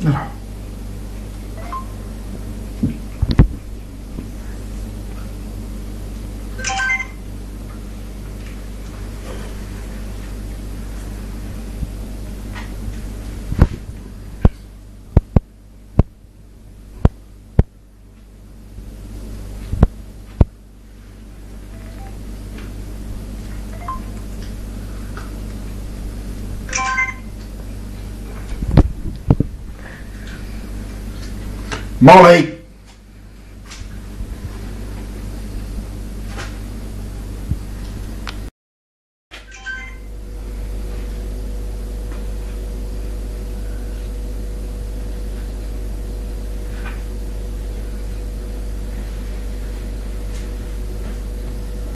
那啥 Molly.